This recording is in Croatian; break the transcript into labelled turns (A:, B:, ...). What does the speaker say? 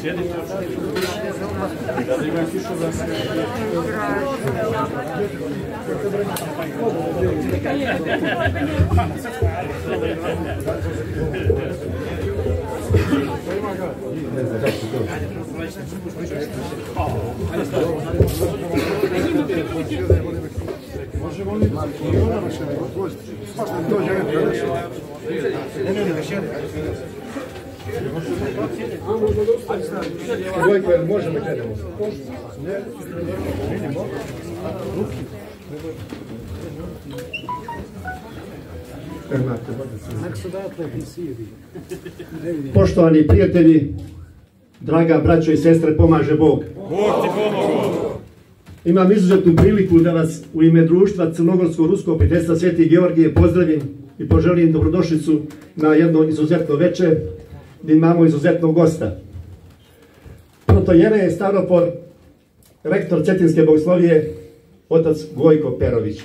A: Možemo li? Možemo li? Možemo li? Možemo li? Možemo li? Možemo li? Možemo li? Možemo i? Poštovani prijatelji, draga braćo i sestre, pomaže Bog. Imam izuzetnu priliku da vas u ime društva Crnogorsko-Ruskog prijateljstva Sveti Georgije pozdravim i poželim dobrodošlicu na jedno izuzetno veče gdje imamo izuzetnog gosta. Protojere je Staropor, rektor Cetinske bogoslovije, otac Gojko Perović.